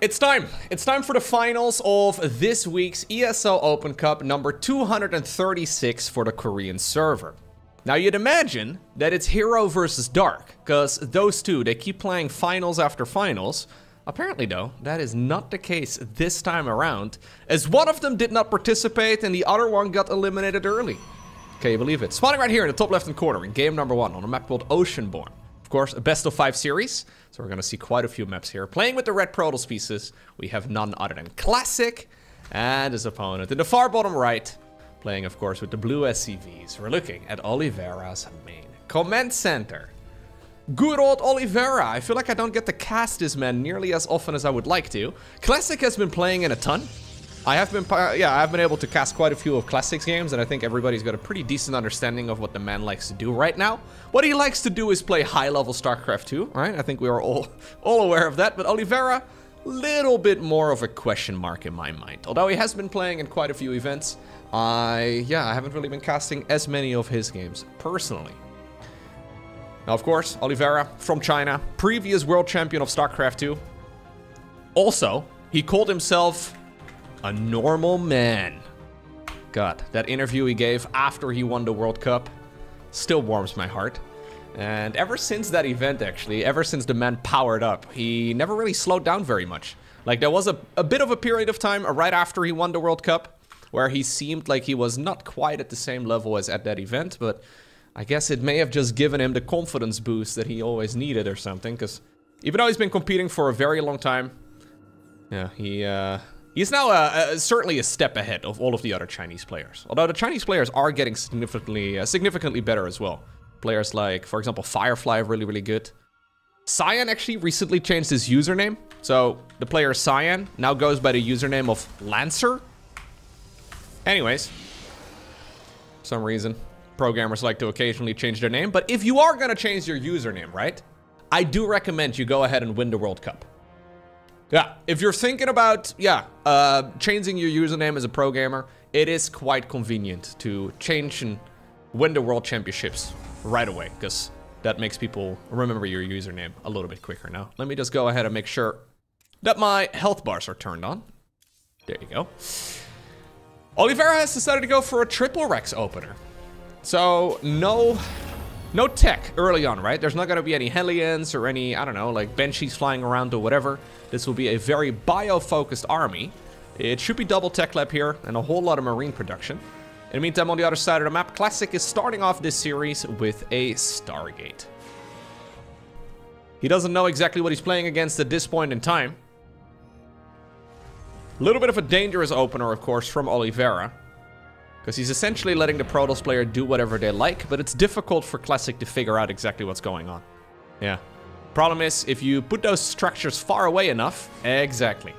It's time. It's time for the finals of this week's ESL Open Cup number 236 for the Korean server. Now you'd imagine that it's Hero versus Dark, because those two, they keep playing finals after finals. Apparently though, that is not the case this time around, as one of them did not participate and the other one got eliminated early. Can you believe it? Spawning right here in the top left-hand corner in game number one on a map called Oceanborn. Of course, a best of five series, so we're gonna see quite a few maps here. Playing with the red Protoss pieces, we have none other than Classic and his opponent in the far bottom right, playing of course with the blue SCVs. We're looking at Oliveira's main command center. Good old Oliveira. I feel like I don't get to cast this man nearly as often as I would like to. Classic has been playing in a ton. I have been, uh, yeah, I've been able to cast quite a few of Classics games, and I think everybody's got a pretty decent understanding of what the man likes to do right now. What he likes to do is play high-level StarCraft 2, right? I think we are all, all aware of that, but Oliveira, little bit more of a question mark in my mind. Although he has been playing in quite a few events, I, yeah, I haven't really been casting as many of his games, personally. Now, of course, Oliveira from China, previous world champion of StarCraft 2. Also, he called himself a normal man. God, that interview he gave after he won the World Cup still warms my heart. And ever since that event, actually, ever since the man powered up, he never really slowed down very much. Like, there was a, a bit of a period of time right after he won the World Cup where he seemed like he was not quite at the same level as at that event, but I guess it may have just given him the confidence boost that he always needed or something, because even though he's been competing for a very long time, yeah, he, uh, He's now uh, uh, certainly a step ahead of all of the other Chinese players. Although the Chinese players are getting significantly uh, significantly better as well. Players like, for example, Firefly are really, really good. Cyan actually recently changed his username. So the player Cyan now goes by the username of Lancer. Anyways, for some reason, programmers like to occasionally change their name. But if you are going to change your username, right? I do recommend you go ahead and win the World Cup. Yeah, if you're thinking about, yeah, uh, changing your username as a pro gamer, it is quite convenient to change and win the World Championships right away, because that makes people remember your username a little bit quicker now. Let me just go ahead and make sure that my health bars are turned on. There you go. Oliveira has decided to go for a triple Rax opener. So, no no tech early on, right? There's not going to be any Hellions or any, I don't know, like Banshees flying around or whatever. This will be a very bio-focused army. It should be double tech lab here and a whole lot of marine production. In the meantime, on the other side of the map, Classic is starting off this series with a Stargate. He doesn't know exactly what he's playing against at this point in time. A little bit of a dangerous opener, of course, from Oliveira. Because he's essentially letting the Protoss player do whatever they like, but it's difficult for Classic to figure out exactly what's going on. Yeah. Problem is, if you put those structures far away enough, exactly.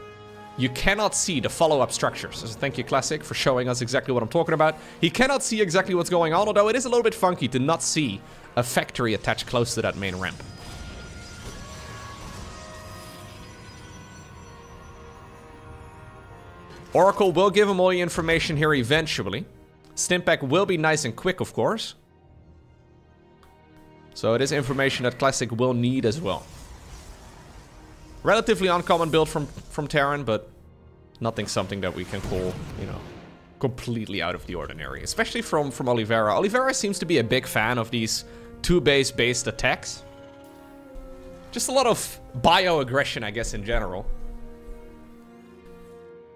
You cannot see the follow-up structures. So thank you, Classic, for showing us exactly what I'm talking about. He cannot see exactly what's going on, although it is a little bit funky to not see a factory attached close to that main ramp. Oracle will give him all the information here eventually. Stimpack will be nice and quick, of course. So it is information that Classic will need as well. Relatively uncommon build from, from Terran, but nothing something that we can call, you know, completely out of the ordinary. Especially from, from Oliveira. Oliveira seems to be a big fan of these two-base-based attacks. Just a lot of bio-aggression, I guess, in general.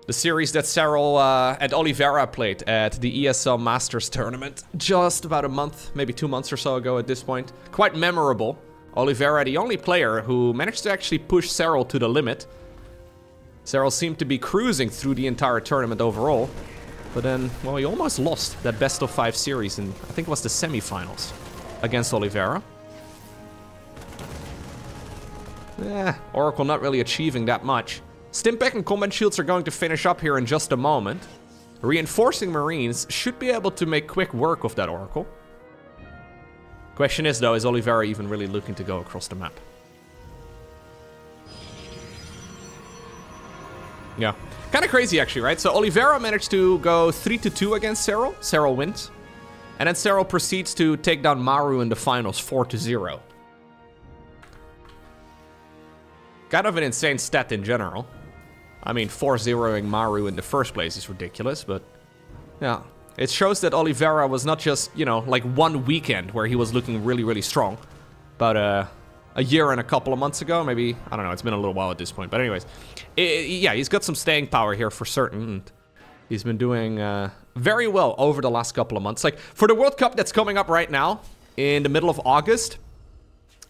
The series that Serral uh, and Oliveira played at the ESL Masters tournament just about a month, maybe two months or so ago at this point. Quite memorable. Oliveira, the only player who managed to actually push Serral to the limit. Serral seemed to be cruising through the entire tournament overall. But then, well, he almost lost that best of five series in, I think it was the semifinals against Oliveira. Eh, Oracle not really achieving that much. Stimpack and Combat Shields are going to finish up here in just a moment. Reinforcing Marines should be able to make quick work of that Oracle. Question is though, is Oliveira even really looking to go across the map? Yeah. Kind of crazy actually, right? So Oliveira managed to go 3 to 2 against Serral. Serral wins. And then Serral proceeds to take down Maru in the finals 4 to 0. Kind of an insane stat in general. I mean, 4-0ing Maru in the first place is ridiculous, but yeah. It shows that Oliveira was not just, you know, like one weekend where he was looking really, really strong. But uh, a year and a couple of months ago, maybe, I don't know, it's been a little while at this point. But anyways, it, yeah, he's got some staying power here for certain. He's been doing uh, very well over the last couple of months. Like, for the World Cup that's coming up right now, in the middle of August,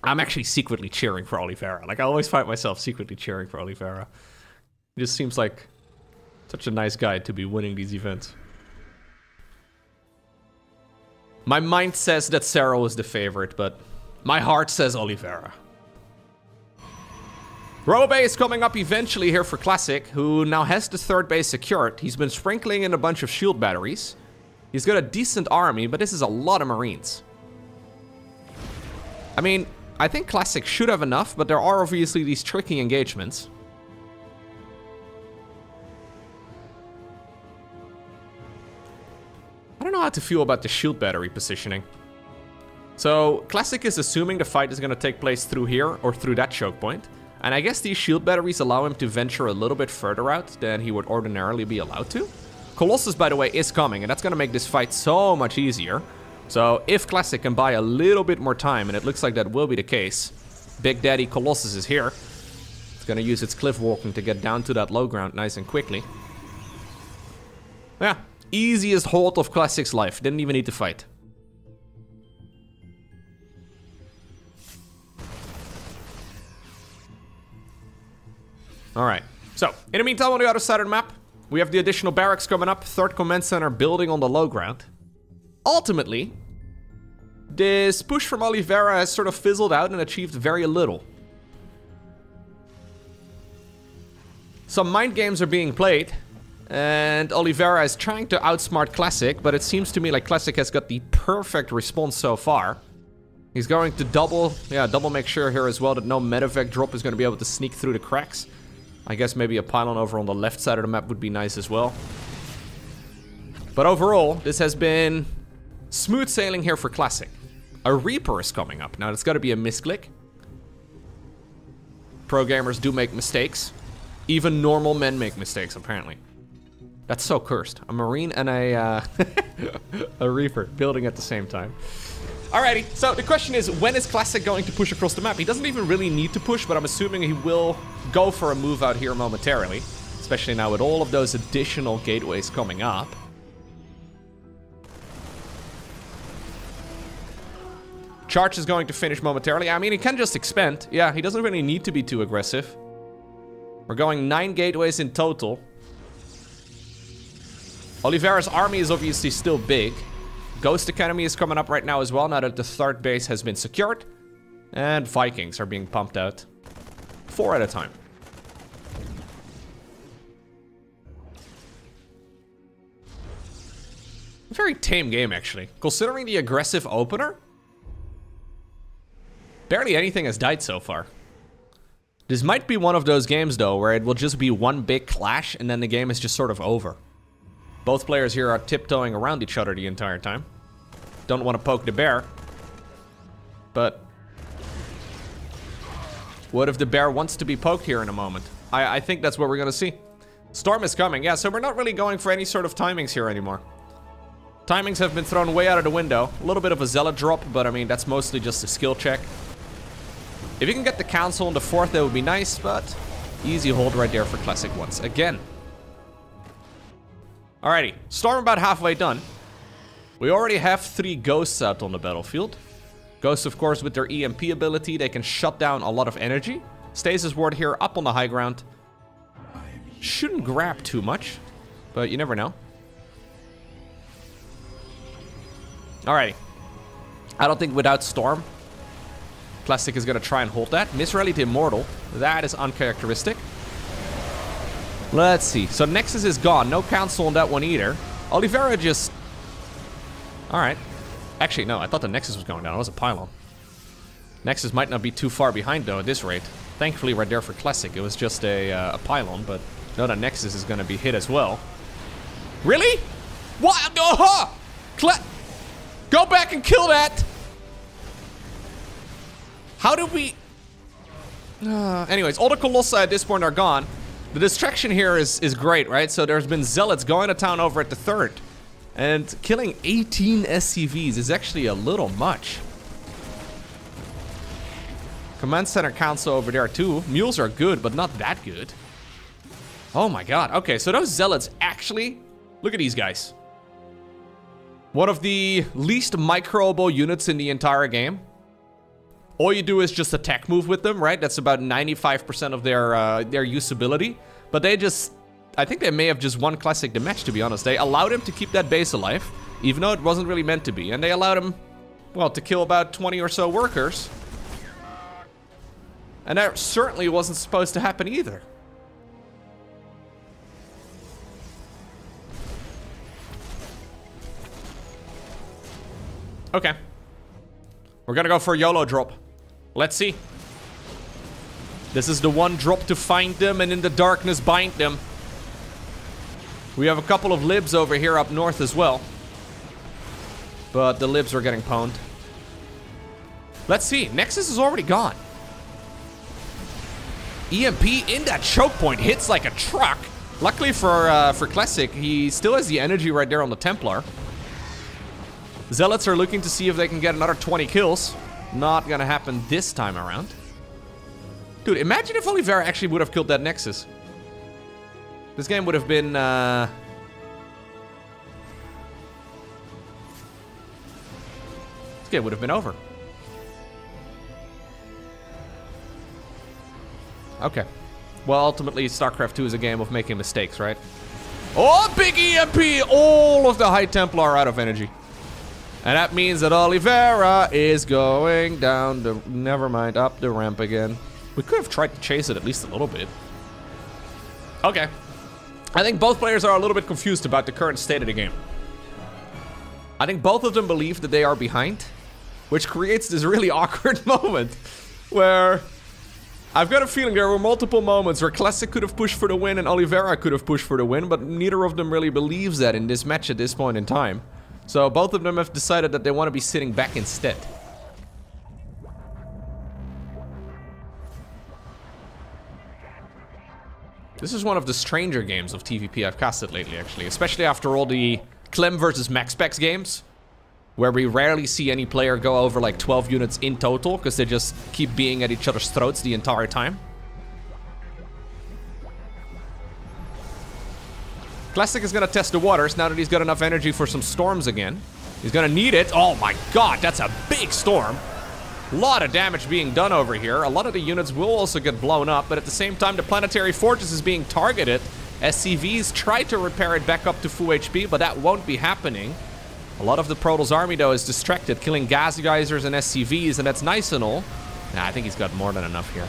I'm actually secretly cheering for Oliveira. Like, I always find myself secretly cheering for Oliveira. He just seems like such a nice guy to be winning these events. My mind says that Serral was the favorite, but my heart says Oliveira. Robe is coming up eventually here for Classic, who now has the third base secured. He's been sprinkling in a bunch of shield batteries. He's got a decent army, but this is a lot of Marines. I mean, I think Classic should have enough, but there are obviously these tricky engagements. Don't know how to feel about the shield battery positioning. So, Classic is assuming the fight is going to take place through here or through that choke point. And I guess these shield batteries allow him to venture a little bit further out than he would ordinarily be allowed to. Colossus, by the way, is coming, and that's going to make this fight so much easier. So, if Classic can buy a little bit more time, and it looks like that will be the case, Big Daddy Colossus is here. It's going to use its cliff walking to get down to that low ground nice and quickly. Yeah, Easiest hold of Classic's life. Didn't even need to fight. Alright. So, in the meantime, on the other side of the map, we have the additional barracks coming up. Third command center building on the low ground. Ultimately, this push from Oliveira has sort of fizzled out and achieved very little. Some mind games are being played, and Oliveira is trying to outsmart Classic, but it seems to me like Classic has got the perfect response so far. He's going to double, yeah, double make sure here as well that no medevac drop is going to be able to sneak through the cracks. I guess maybe a pylon over on the left side of the map would be nice as well. But overall, this has been smooth sailing here for Classic. A Reaper is coming up. Now, it's got to be a misclick. Pro gamers do make mistakes. Even normal men make mistakes, apparently. That's so cursed. A Marine and a, uh, a Reaper building at the same time. Alrighty, so the question is, when is Classic going to push across the map? He doesn't even really need to push, but I'm assuming he will go for a move out here momentarily. Especially now with all of those additional gateways coming up. Charge is going to finish momentarily. I mean, he can just expand. Yeah, he doesn't really need to be too aggressive. We're going nine gateways in total. Oliveira's army is obviously still big. Ghost Academy is coming up right now as well, now that the third base has been secured. And Vikings are being pumped out. Four at a time. Very tame game, actually. Considering the aggressive opener, barely anything has died so far. This might be one of those games, though, where it will just be one big clash and then the game is just sort of over. Both players here are tiptoeing around each other the entire time. Don't want to poke the bear. But... What if the bear wants to be poked here in a moment? I, I think that's what we're going to see. Storm is coming. Yeah, so we're not really going for any sort of timings here anymore. Timings have been thrown way out of the window. A little bit of a zealot drop, but I mean, that's mostly just a skill check. If you can get the council on the fourth, that would be nice, but easy hold right there for Classic once again. Alrighty, storm about halfway done. We already have three ghosts out on the battlefield. Ghosts, of course, with their EMP ability, they can shut down a lot of energy. Stasis ward here up on the high ground. Shouldn't grab too much, but you never know. Alrighty. I don't think without Storm, Classic is going to try and hold that. Misrally to Immortal. That is uncharacteristic. Let's see. So Nexus is gone. No council on that one either. Oliveira just... Alright. Actually, no. I thought the Nexus was going down. It was a pylon. Nexus might not be too far behind, though, at this rate. Thankfully, right there for Classic, it was just a, uh, a pylon, but no, the Nexus is going to be hit as well. Really? What? Uh -huh! Cle Go back and kill that! How did we... Uh, anyways, all the Colossi at this point are gone. The distraction here is, is great, right? So there's been Zealots going to town over at the third. And killing 18 SCVs is actually a little much. Command Center Council over there too. Mules are good, but not that good. Oh my god. Okay, so those Zealots actually... Look at these guys. One of the least microable units in the entire game. All you do is just attack move with them, right? That's about 95% of their uh, their usability. But they just... I think they may have just won Classic the match, to be honest. They allowed him to keep that base alive, even though it wasn't really meant to be. And they allowed him, well, to kill about 20 or so workers. And that certainly wasn't supposed to happen either. Okay. We're gonna go for a YOLO drop. Let's see. This is the one drop to find them and in the darkness bind them. We have a couple of libs over here up north as well. But the libs are getting pwned. Let's see. Nexus is already gone. EMP in that choke point hits like a truck. Luckily for uh, for Classic, he still has the energy right there on the Templar. Zealots are looking to see if they can get another 20 kills. Not gonna happen this time around. Dude, imagine if Oliveira actually would have killed that Nexus. This game would have been, uh... This game would have been over. Okay. Well, ultimately, StarCraft 2 is a game of making mistakes, right? Oh, big EMP! All of the High Templar out of energy. And that means that Oliveira is going down the... Never mind, up the ramp again. We could have tried to chase it at least a little bit. Okay. I think both players are a little bit confused about the current state of the game. I think both of them believe that they are behind, which creates this really awkward moment where I've got a feeling there were multiple moments where Classic could have pushed for the win and Oliveira could have pushed for the win, but neither of them really believes that in this match at this point in time. So both of them have decided that they want to be sitting back instead. This is one of the stranger games of TVP I've casted lately, actually. Especially after all the Clem versus MaxPax games. Where we rarely see any player go over like 12 units in total, because they just keep being at each other's throats the entire time. Classic is gonna test the waters now that he's got enough energy for some storms again. He's gonna need it. Oh my god, that's a big storm. A lot of damage being done over here. A lot of the units will also get blown up, but at the same time, the planetary fortress is being targeted. SCVs try to repair it back up to full HP, but that won't be happening. A lot of the Protoss army, though, is distracted, killing gas geysers and SCVs, and that's nice and all. Nah, I think he's got more than enough here.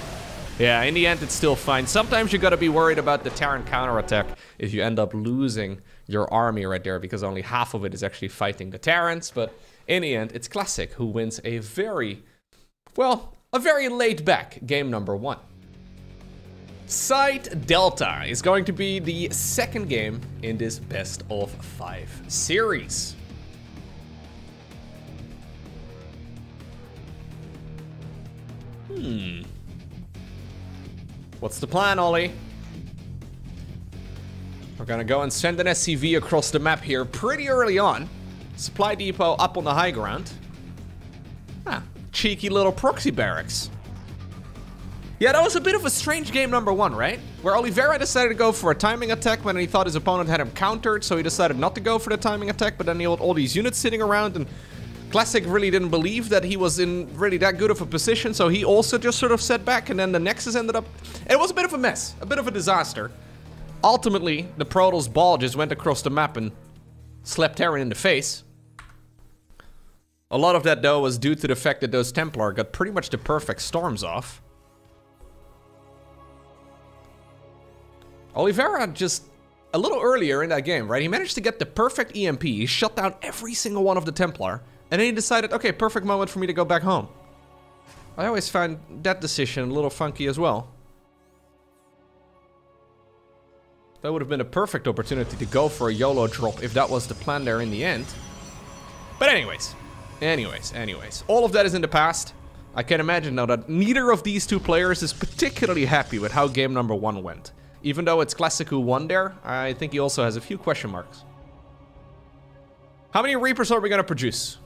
Yeah, in the end, it's still fine. Sometimes you gotta be worried about the Terran counterattack if you end up losing your army right there because only half of it is actually fighting the Terrans. But in the end, it's Classic who wins a very, well, a very laid back game number one. Site Delta is going to be the second game in this best of five series. Hmm. What's the plan, Ollie? We're gonna go and send an SCV across the map here pretty early on. Supply depot up on the high ground. Ah, cheeky little proxy barracks. Yeah, that was a bit of a strange game number one, right? Where Oliveira decided to go for a timing attack when he thought his opponent had him countered, so he decided not to go for the timing attack, but then he had all these units sitting around and Classic really didn't believe that he was in really that good of a position, so he also just sort of set back, and then the Nexus ended up... It was a bit of a mess, a bit of a disaster. Ultimately, the Protoss ball just went across the map and slapped Terran in the face. A lot of that, though, was due to the fact that those Templar got pretty much the perfect storms off. Oliveira just a little earlier in that game, right? He managed to get the perfect EMP. He shut down every single one of the Templar. And then he decided, okay, perfect moment for me to go back home. I always find that decision a little funky as well. That would have been a perfect opportunity to go for a YOLO drop if that was the plan there in the end. But anyways, anyways, anyways. All of that is in the past. I can imagine now that neither of these two players is particularly happy with how game number one went. Even though it's Classic who won there, I think he also has a few question marks. How many Reapers are we going to produce?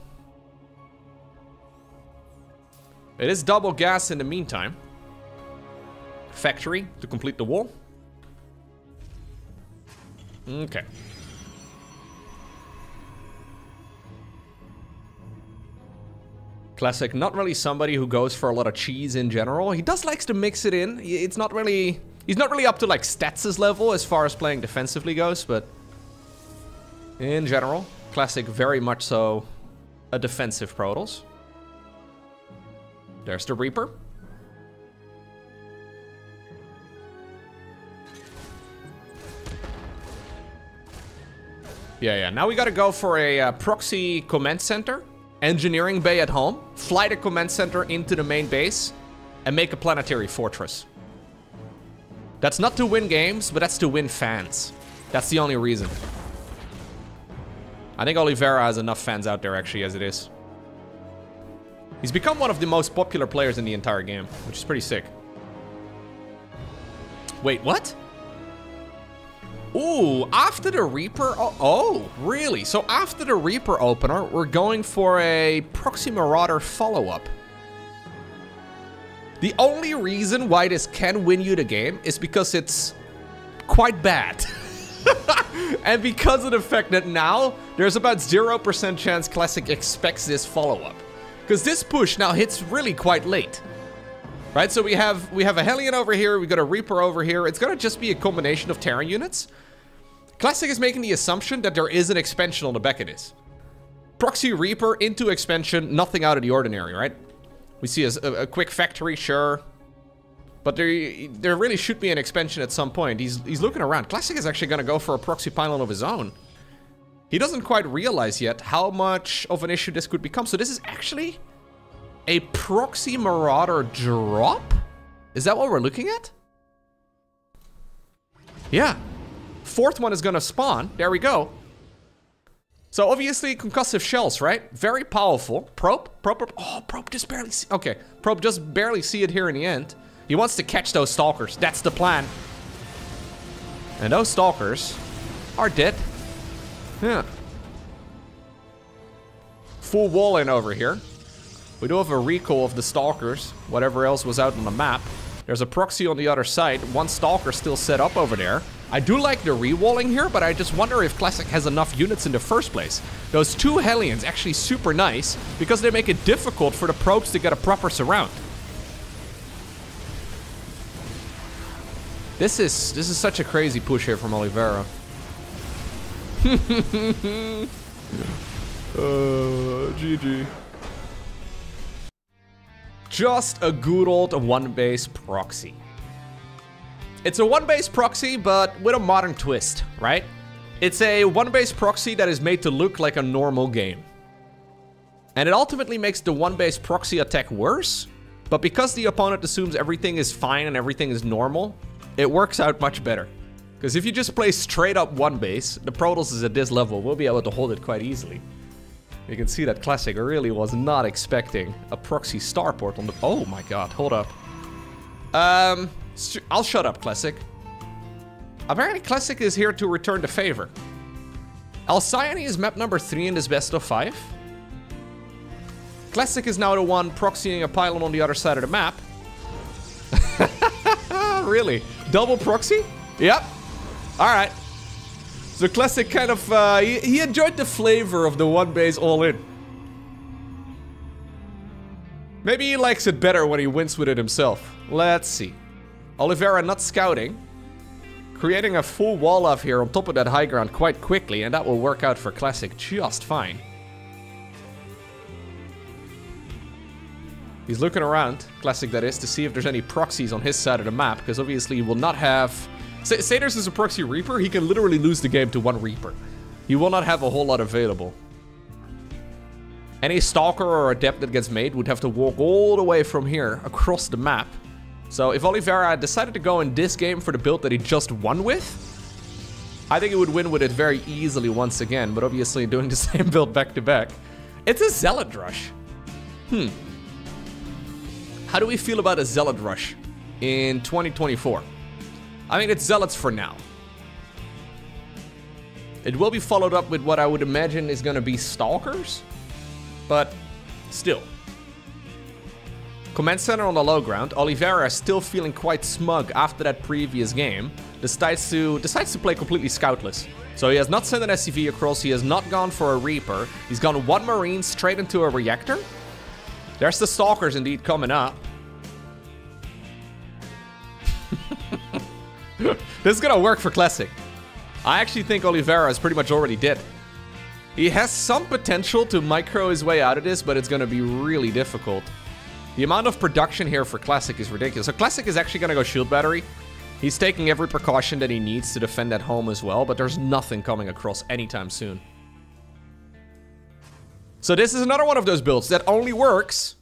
It is double gas in the meantime. Factory to complete the wall. Okay. Classic, not really somebody who goes for a lot of cheese in general. He does likes to mix it in. It's not really... He's not really up to like Stats' level as far as playing defensively goes, but... In general, Classic very much so a defensive Protoss. There's the Reaper. Yeah, yeah. Now we gotta go for a uh, proxy command center, engineering bay at home, fly the command center into the main base, and make a planetary fortress. That's not to win games, but that's to win fans. That's the only reason. I think Oliveira has enough fans out there actually as it is. He's become one of the most popular players in the entire game, which is pretty sick. Wait, what? Ooh, after the Reaper... Oh, really? So after the Reaper opener, we're going for a Proxy Marauder follow-up. The only reason why this can win you the game is because it's quite bad. and because of the fact that now, there's about 0% chance Classic expects this follow-up. Because this push now hits really quite late. Right, so we have we have a Hellion over here, we got a Reaper over here. It's gonna just be a combination of Terran units. Classic is making the assumption that there is an expansion on the back of this. Proxy Reaper into expansion, nothing out of the ordinary, right? We see a, a quick factory, sure. But there, there really should be an expansion at some point. He's, he's looking around. Classic is actually going to go for a proxy pylon of his own. He doesn't quite realize yet how much of an issue this could become. So this is actually a proxy marauder drop? Is that what we're looking at? Yeah. Fourth one is gonna spawn. There we go. So obviously concussive shells, right? Very powerful. Probe, probe, probe. Oh, probe just barely see. Okay, probe just barely see it here in the end. He wants to catch those stalkers. That's the plan. And those stalkers are dead. Yeah. Full wall in over here. We do have a recall of the Stalkers, whatever else was out on the map. There's a proxy on the other side, one Stalker still set up over there. I do like the re-walling here, but I just wonder if Classic has enough units in the first place. Those two Hellions actually super nice, because they make it difficult for the probes to get a proper surround. This is this is such a crazy push here from Oliveira. Uh, GG. Just a good old one-base proxy. It's a one-base proxy, but with a modern twist, right? It's a one-base proxy that is made to look like a normal game. And it ultimately makes the one-base proxy attack worse, but because the opponent assumes everything is fine and everything is normal, it works out much better. Because if you just play straight up one base, the Protoss is at this level, we'll be able to hold it quite easily. You can see that Classic really was not expecting a proxy starport on the... Oh my god, hold up. Um, I'll shut up, Classic. Apparently Classic is here to return the favor. Alcyone is map number 3 in this best of 5. Classic is now the one proxying a pylon on the other side of the map. really? Double proxy? Yep. Alright. So Classic kind of, uh, he, he enjoyed the flavor of the one base all in. Maybe he likes it better when he wins with it himself. Let's see. Oliveira not scouting. Creating a full wall off here on top of that high ground quite quickly, and that will work out for Classic just fine. He's looking around, Classic that is, to see if there's any proxies on his side of the map, because obviously he will not have Say there's is a proxy Reaper, he can literally lose the game to one Reaper. He will not have a whole lot available. Any Stalker or Adept that gets made would have to walk all the way from here across the map. So if Oliveira decided to go in this game for the build that he just won with, I think he would win with it very easily once again, but obviously doing the same build back to back. It's a Zealot Rush. Hmm. How do we feel about a Zealot Rush in 2024? I mean, it's Zealots for now. It will be followed up with what I would imagine is going to be Stalkers, but still. Command Center on the low ground. Oliveira is still feeling quite smug after that previous game. Decides to decides to play completely scoutless. So he has not sent an SCV across. He has not gone for a Reaper. He's gone one Marine straight into a Reactor. There's the Stalkers indeed coming up. this is gonna work for Classic. I actually think Oliveira is pretty much already dead. He has some potential to micro his way out of this, but it's gonna be really difficult. The amount of production here for Classic is ridiculous. So Classic is actually gonna go Shield Battery. He's taking every precaution that he needs to defend at home as well, but there's nothing coming across anytime soon. So this is another one of those builds that only works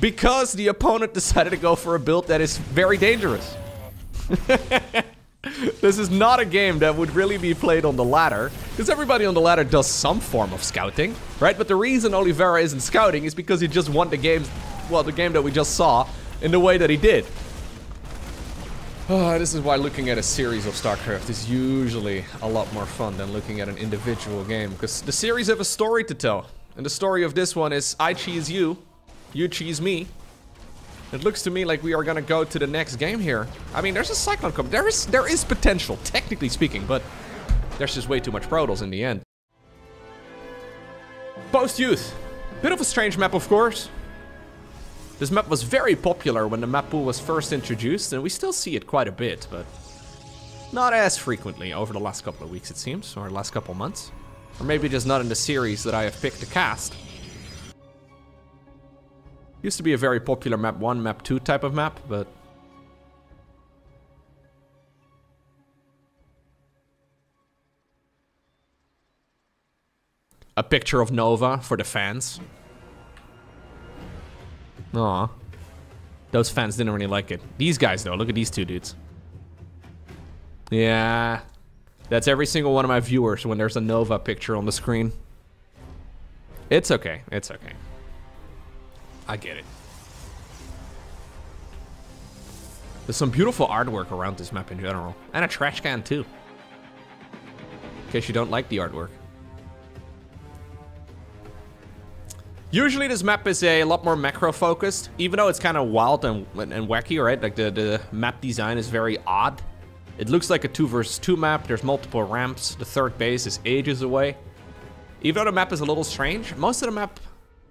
because the opponent decided to go for a build that is very dangerous. this is not a game that would really be played on the ladder, because everybody on the ladder does some form of scouting, right? But the reason Oliveira isn't scouting is because he just won the game, well, the game that we just saw, in the way that he did. Oh, this is why looking at a series of StarCraft is usually a lot more fun than looking at an individual game, because the series have a story to tell. And the story of this one is I cheese you, you cheese me, it looks to me like we are gonna go to the next game here. I mean, there's a Cyclone coming. There is, there is potential, technically speaking, but there's just way too much Protoss in the end. Post-Youth. Bit of a strange map, of course. This map was very popular when the map pool was first introduced, and we still see it quite a bit, but not as frequently over the last couple of weeks, it seems, or last couple months. Or maybe just not in the series that I have picked to cast. Used to be a very popular map 1, map 2 type of map, but... A picture of Nova for the fans. Aw. Those fans didn't really like it. These guys, though, look at these two dudes. Yeah. That's every single one of my viewers when there's a Nova picture on the screen. It's okay. It's okay. I get it. There's some beautiful artwork around this map in general. And a trash can too. In case you don't like the artwork. Usually this map is a lot more macro focused, even though it's kind of wild and, and wacky, right? Like the, the map design is very odd. It looks like a two versus two map. There's multiple ramps. The third base is ages away. Even though the map is a little strange, most of the map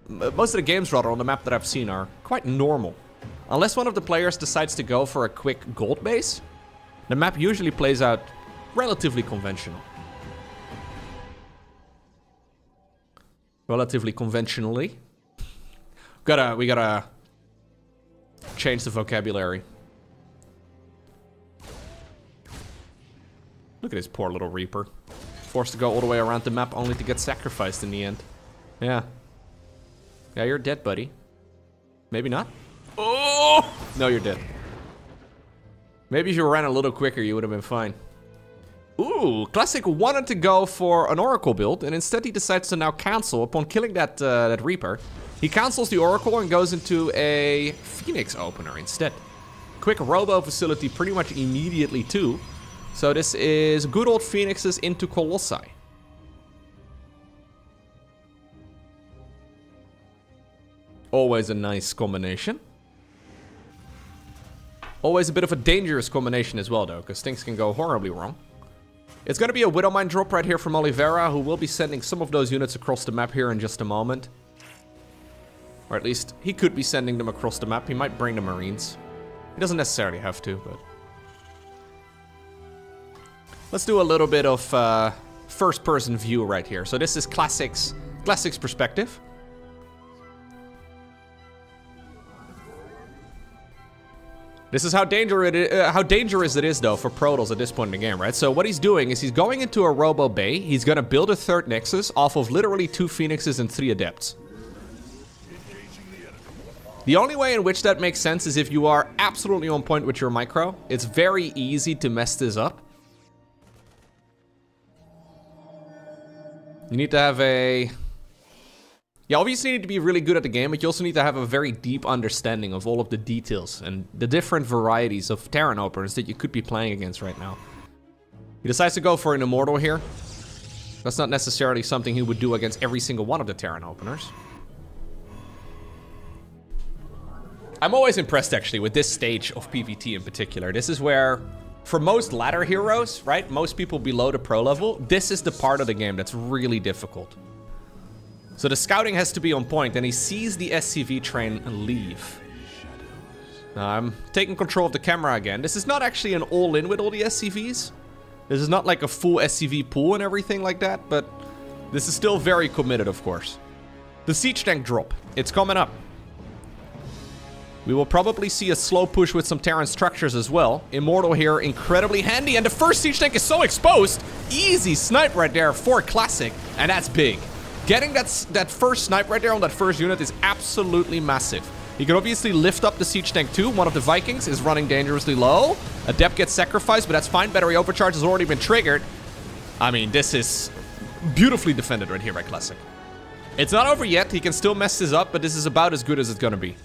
most of the games rather on the map that I've seen are quite normal. Unless one of the players decides to go for a quick gold base, the map usually plays out relatively conventional. Relatively conventionally. Gotta, we gotta change the vocabulary. Look at this poor little Reaper. Forced to go all the way around the map only to get sacrificed in the end. Yeah. Yeah, you're dead, buddy. Maybe not? Oh! No, you're dead. Maybe if you ran a little quicker, you would have been fine. Ooh, Classic wanted to go for an Oracle build, and instead he decides to now cancel upon killing that, uh, that Reaper. He cancels the Oracle and goes into a Phoenix opener instead. Quick Robo facility pretty much immediately too. So this is good old Phoenixes into Colossi. Always a nice combination. Always a bit of a dangerous combination as well, though, because things can go horribly wrong. It's going to be a Widowmine drop right here from Oliveira, who will be sending some of those units across the map here in just a moment. Or at least, he could be sending them across the map. He might bring the Marines. He doesn't necessarily have to, but... Let's do a little bit of uh, first-person view right here. So this is Classics, Classics perspective. This is how, danger it is, uh, how dangerous it is, though, for Protoss at this point in the game, right? So what he's doing is he's going into a Robo Bay. He's going to build a third Nexus off of literally two Phoenixes and three Adepts. The only way in which that makes sense is if you are absolutely on point with your micro. It's very easy to mess this up. You need to have a You obviously need to be really good at the game, but you also need to have a very deep understanding of all of the details and the different varieties of Terran openers that you could be playing against right now. He decides to go for an Immortal here. That's not necessarily something he would do against every single one of the Terran openers. I'm always impressed actually with this stage of PvT in particular. This is where, for most ladder heroes, right, most people below the pro level, this is the part of the game that's really difficult. So the scouting has to be on point, and he sees the SCV train leave. Now I'm taking control of the camera again. This is not actually an all-in with all the SCVs. This is not like a full SCV pool and everything like that, but this is still very committed, of course. The siege tank drop. It's coming up. We will probably see a slow push with some Terran structures as well. Immortal here, incredibly handy, and the first siege tank is so exposed. Easy snipe right there for Classic, and that's big. Getting that, that first snipe right there on that first unit is absolutely massive. He can obviously lift up the siege tank too. One of the Vikings is running dangerously low. Adept gets sacrificed, but that's fine. Battery overcharge has already been triggered. I mean, this is beautifully defended right here by Classic. It's not over yet. He can still mess this up, but this is about as good as it's gonna be.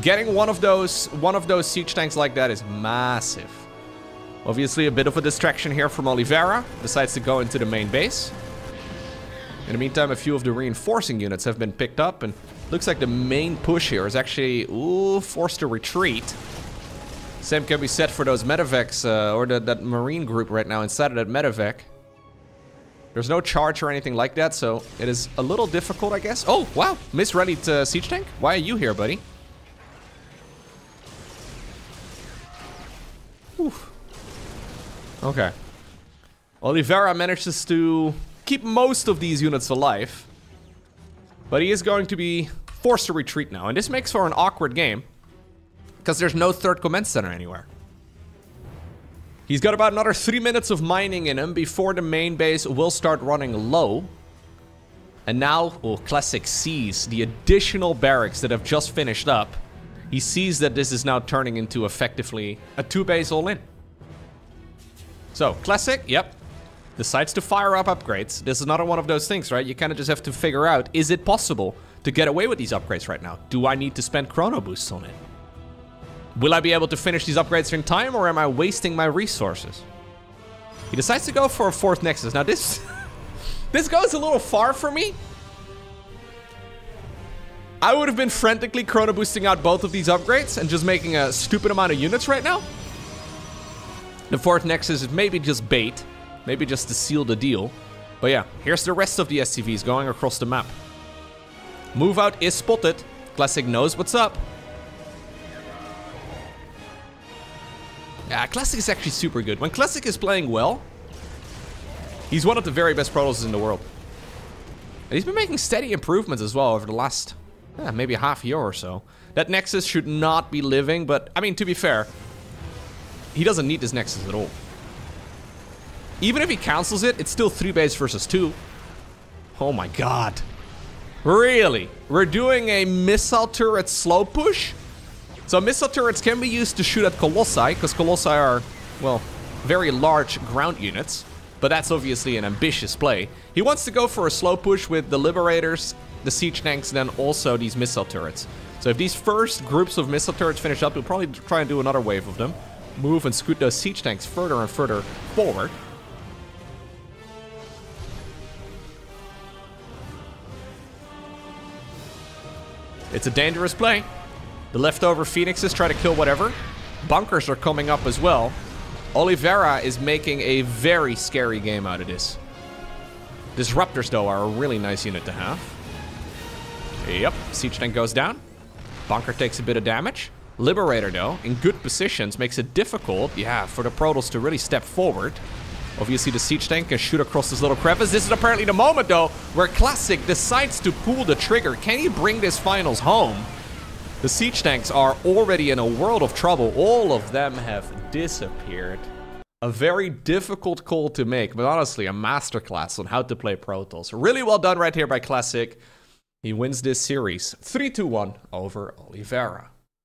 Getting one of those one of those siege tanks like that is massive. Obviously, a bit of a distraction here from Oliveira. Decides to go into the main base. In the meantime, a few of the reinforcing units have been picked up, and looks like the main push here is actually ooh, forced to retreat. Same can be said for those medevacs, uh, or the, that Marine group right now inside of that medevac. There's no charge or anything like that, so it is a little difficult, I guess. Oh, wow, misreadied uh, siege tank? Why are you here, buddy? Oof. Okay. Oliveira manages to keep most of these units alive. But he is going to be forced to retreat now. And this makes for an awkward game. Because there's no third command center anywhere. He's got about another three minutes of mining in him before the main base will start running low. And now, oh, Classic sees the additional barracks that have just finished up. He sees that this is now turning into effectively a two base all in. So, Classic, yep, decides to fire up upgrades. This is not one of those things, right? You kind of just have to figure out, is it possible to get away with these upgrades right now? Do I need to spend chrono boosts on it? Will I be able to finish these upgrades in time, or am I wasting my resources? He decides to go for a fourth Nexus. Now this, this goes a little far for me. I would have been frantically chrono boosting out both of these upgrades and just making a stupid amount of units right now. The fourth Nexus is maybe just bait. Maybe just to seal the deal. But yeah, here's the rest of the SCVs going across the map. Move out is spotted. Classic knows what's up. Yeah, Classic is actually super good. When Classic is playing well, he's one of the very best Protosses in the world. And he's been making steady improvements as well over the last, yeah, maybe half year or so. That Nexus should not be living, but I mean, to be fair, he doesn't need this Nexus at all. Even if he cancels it, it's still three base versus two. Oh my god. Really? We're doing a missile turret slow push? So missile turrets can be used to shoot at Colossi, because Colossi are, well, very large ground units. But that's obviously an ambitious play. He wants to go for a slow push with the Liberators, the Siege Tanks, and then also these missile turrets. So if these first groups of missile turrets finish up, he'll probably try and do another wave of them. Move and scoot those Siege Tanks further and further forward. It's a dangerous play. The leftover Phoenixes try to kill whatever. Bunkers are coming up as well. Oliveira is making a very scary game out of this. Disruptors, though, are a really nice unit to have. Yep, Siege Tank goes down. Bunker takes a bit of damage. Liberator, though, in good positions, makes it difficult, yeah, for the Protoss to really step forward. Obviously, the Siege Tank can shoot across this little crevice. This is apparently the moment, though, where Classic decides to pull the trigger. Can he bring this finals home? The Siege Tanks are already in a world of trouble. All of them have disappeared. A very difficult call to make, but honestly, a masterclass on how to play Protoss. Really well done right here by Classic. He wins this series 3-2-1 over Oliveira.